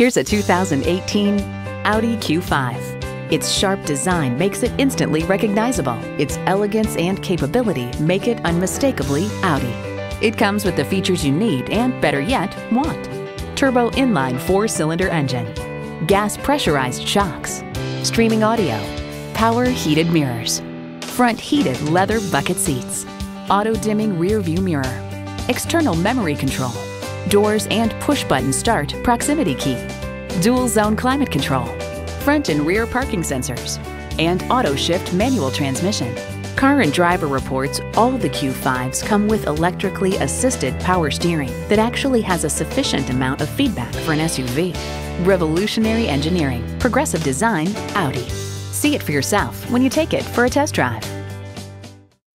Here's a 2018 Audi Q5. Its sharp design makes it instantly recognizable. Its elegance and capability make it unmistakably Audi. It comes with the features you need and, better yet, want. Turbo inline four-cylinder engine, gas pressurized shocks, streaming audio, power heated mirrors, front heated leather bucket seats, auto dimming rear view mirror, external memory control, doors and push button start proximity key, dual zone climate control, front and rear parking sensors, and auto shift manual transmission. Car and Driver reports all the Q5s come with electrically assisted power steering that actually has a sufficient amount of feedback for an SUV. Revolutionary engineering, progressive design, Audi. See it for yourself when you take it for a test drive.